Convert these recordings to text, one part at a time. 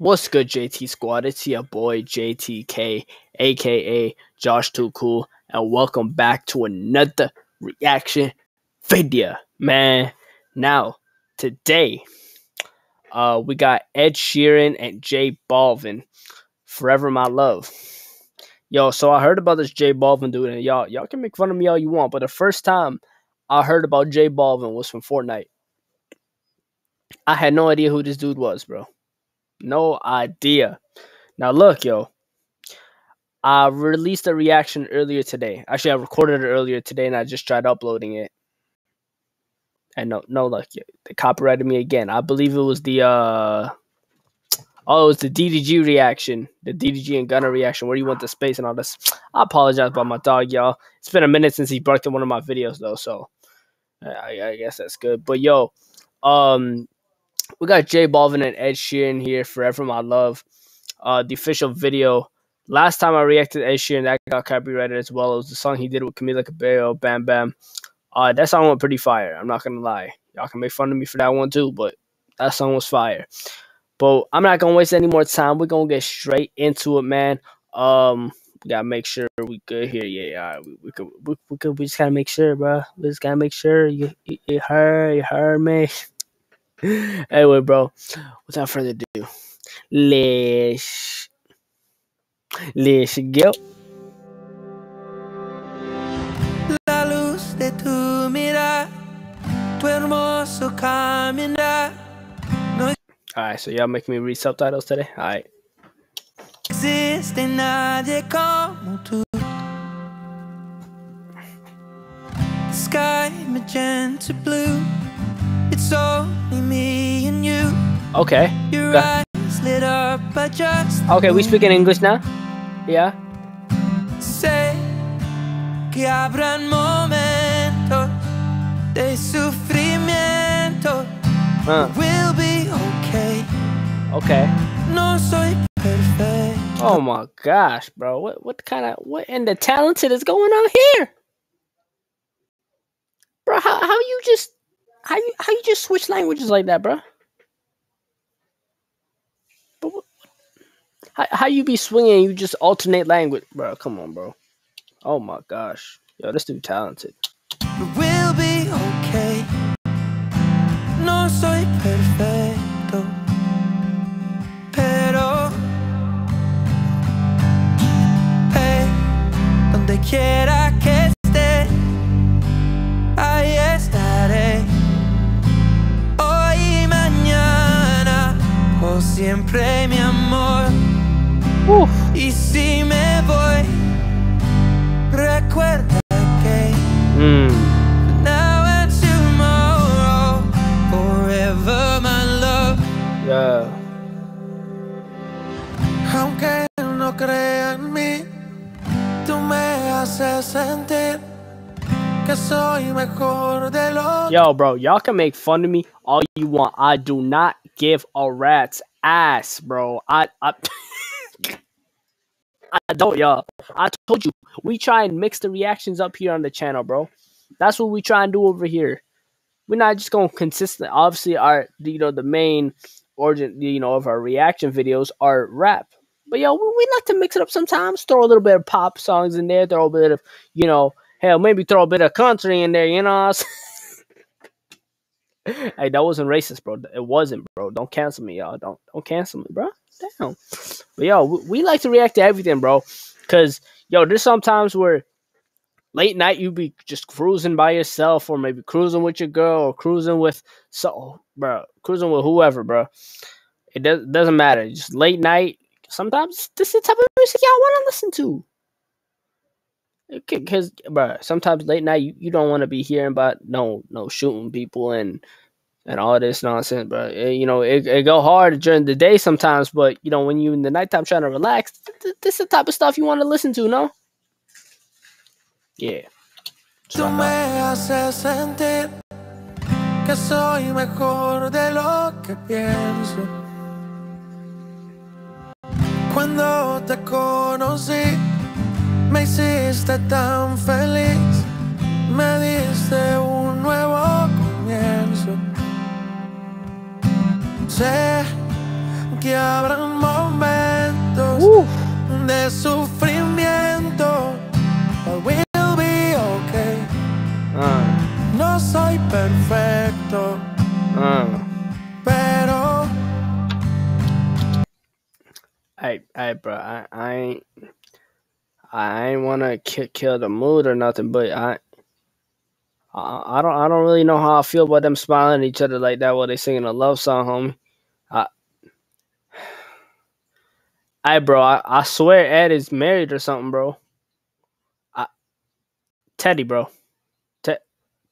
What's good, JT Squad? It's your boy JTK, aka Josh Too Cool, and welcome back to another reaction video, man. Now, today, uh, we got Ed Sheeran and J Balvin, "Forever My Love." Yo, so I heard about this J Balvin dude, and y'all, y'all can make fun of me all you want, but the first time I heard about J Balvin was from Fortnite. I had no idea who this dude was, bro. No idea. Now look, yo. I released a reaction earlier today. Actually, I recorded it earlier today, and I just tried uploading it. And no, no luck. They copyrighted me again. I believe it was the uh Oh, it was the DDG reaction, the DDG and Gunna reaction, where do you went to space and all this. I apologize about my dog, y'all. It's been a minute since he barked in one of my videos, though, so I, I guess that's good. But yo, um, we got J Balvin and Ed Sheeran here, "Forever My Love," uh, the official video. Last time I reacted to Ed Sheeran, that got copyrighted as well. It was the song he did with Camila Cabello, "Bam Bam." Uh, that song went pretty fire. I'm not gonna lie. Y'all can make fun of me for that one too, but that song was fire. But I'm not gonna waste any more time. We're gonna get straight into it, man. Um, we gotta make sure we good here. Yeah, yeah. We, we could, we, we could, we just gotta make sure, bro. We just gotta make sure you, you, you heard, you heard me. anyway, bro. Without further ado, let's let's go. La luz de tu mirar, tu hermoso caminar. Alright, so y'all making me read subtitles today? Alright. Existe nadie como tú. Sky magenta blue. It's only me and you. Okay. Your eyes lit up by just. Okay, we speak in English now? Yeah? Sé que habrán momentos de sufrimiento. Uh, We'll be okay. okay. No soy perfecto. Oh my gosh, bro. What what kind of what in the talented is going on here? Bro, how how you just how you how you just switch languages like that, bro? How how you be swinging? You just alternate language, bro? Come on, bro. Oh my gosh, yo, this dude talented. We'll be okay. No soy perfecto. Pero. Hey, donde quiera siempre mi amor. Whew. Y si me voy, recuerda que. Mm. Now and tomorrow, forever my love. Yeah. Aunque no crea en mí, tú me haces sentir Yo, bro, y'all can make fun of me all you want. I do not give a rat's ass, bro. I, I, I don't, y'all. I told you we try and mix the reactions up here on the channel, bro. That's what we try and do over here. We're not just going to consistent. Obviously, our you know the main origin, you know, of our reaction videos are rap. But yo, we, we like to mix it up sometimes. Throw a little bit of pop songs in there. Throw a bit of you know, hell, maybe throw a bit of country in there. You know. hey, that wasn't racist, bro. It wasn't, bro. Don't cancel me, y'all. Don't don't cancel me, bro. Damn. But yo, we, we like to react to everything, bro. Cause yo, there's sometimes where late night you be just cruising by yourself, or maybe cruising with your girl, or cruising with so, bro, cruising with whoever, bro. It does, doesn't matter. Just late night. Sometimes this is the type of music y'all want to listen to. Because, bro, sometimes late night you, you don't want to be hearing about no no shooting people and and all this nonsense, bro. It- eh, you know, it, it go hard during the day sometimes, but you know when you in the nighttime trying to relax, th- th- this is the type of stuff you want to listen to, no? Yeah. Tú me haces sentir que soy mejor de lo que pienso. Cuando te conocí, me hiciste tan feliz, me diste un nuevo comienzo. Sé que habrán momentos de sufrimiento. But we'll be okay. Uh, No soy perfecto, uh. pero Hey, hey, bro. I, I. I ain't wanna ki- kill the mood or nothing, but I, I, I don't, I don't really know how I feel about them smiling at each other like that while they singing a love song, homie. I, hey, bro. I, I swear Ed is married or something, bro. I, Teddy, bro. Te,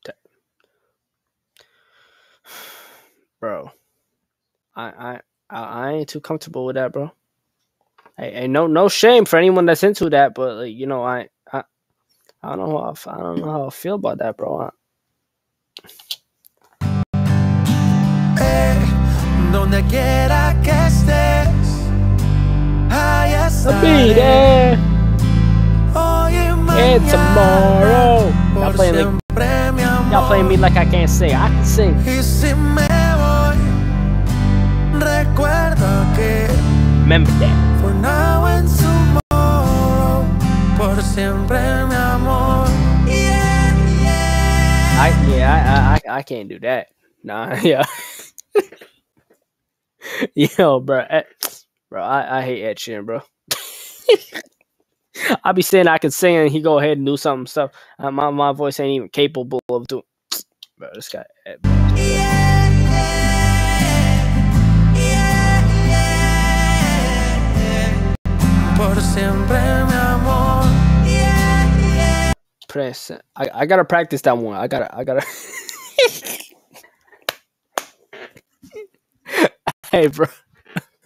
te, bro. I, I, I, I ain't too comfortable with that, bro. Hey, hey, no, no shame for anyone that's into that, but like, you know, I, I, I don't know how I, I don't know how I feel about that, bro. I, donde quiera que estés, ahí I'll be there and tomorrow. Y'all playing like, siempre, mi amor. y'all playing me like I can't sing. I can sing. Y si me voy, recuerda que Remember that. Now and tomorrow, por siempre, mi amor. Yeah, yeah. I yeah, I, I I can't do that. Nah, yeah. Yo, bro, bro, I, I hate Ed Sheeran, bro. I be saying I can sing, and he go ahead and do some stuff. Uh, my my voice ain't even capable of doing. Bro, this guy, Ed, bro. Yeah, Por siempre, mi amor. Yeah, yeah. press. I, I gotta practice that one. I gotta I gotta. hey, bro.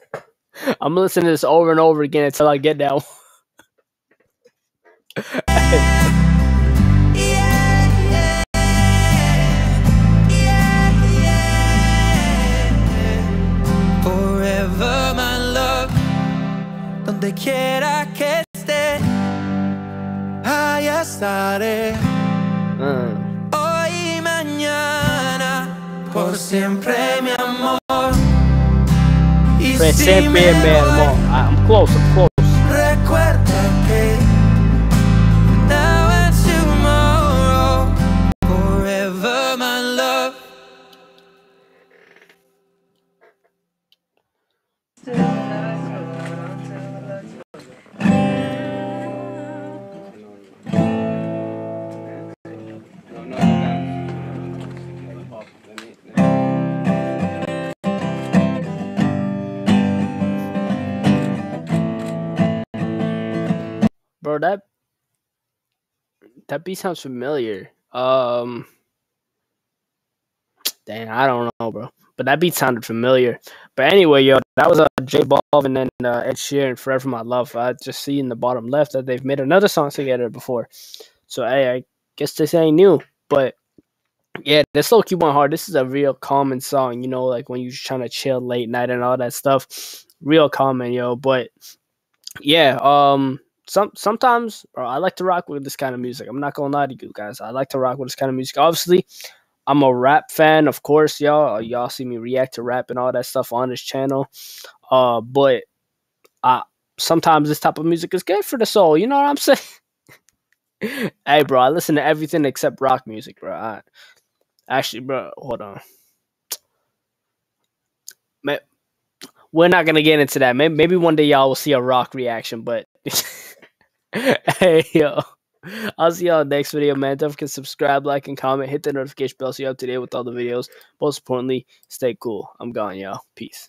I'm listening to this over and over again until I get that one. Donde quiera que esté, ahí estaré. Uh, Hoy y mañana, por siempre, mi amor. Y press si siempre, me man. voy, Come on. I- I'm close. I'm close. That that beat sounds familiar. Um, dang, I don't know, bro. But that beat sounded familiar. But anyway, yo, that was uh, J Balvin and uh, Ed Sheeran, "Forever My Love." I just see in the bottom left that they've made another song together before. So hey, I guess this ain't new, but yeah, this low key went hard. This is a real common song, you know, like when you're trying to chill late night and all that stuff. Real common, yo. But yeah, um, some sometimes bro, I like to rock with this kind of music. I'm not gonna lie to you guys. I like to rock with this kind of music. Obviously, I'm a rap fan, of course, y'all. Uh, Y'all see me react to rap and all that stuff on this channel. Uh, but I sometimes this type of music is good for the soul. You know what I'm saying? hey, bro, I listen to everything except rock music, bro. I, actually, bro, hold on. Man, we're not gonna get into that. Maybe, maybe one day y'all will see a rock reaction, but hey yo. I'll see y'all next video, man. Don't forget to subscribe, like, and comment. Hit the notification bell so you're up to date with all the videos. Most importantly, stay cool. I'm gone, y'all. Peace.